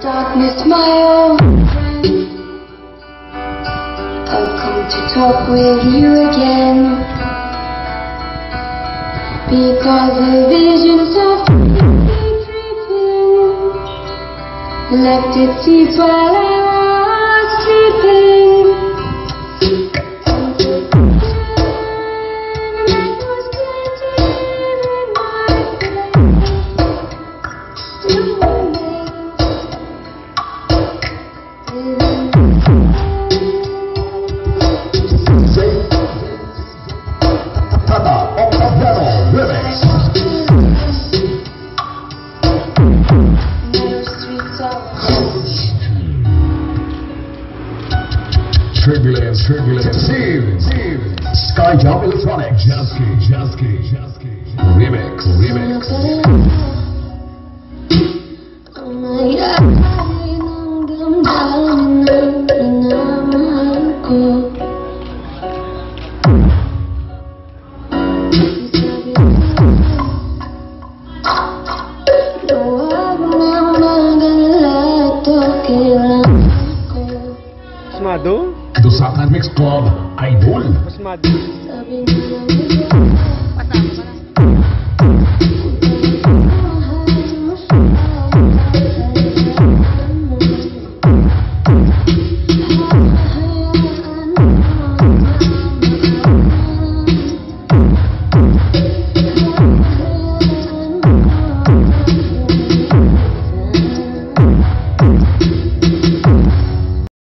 Darkness, my old friend. I've come to talk with you again. Because the visions of creeping left its seeds while I was sleeping. Turbulence, turbulence. Steve, Steve. Sky Jump Electronics. Jhazskie, Jhazskie, Jhazskie. Remix, remix. mado? Doon sa Mix Club, Idol. Mas mado. Sabi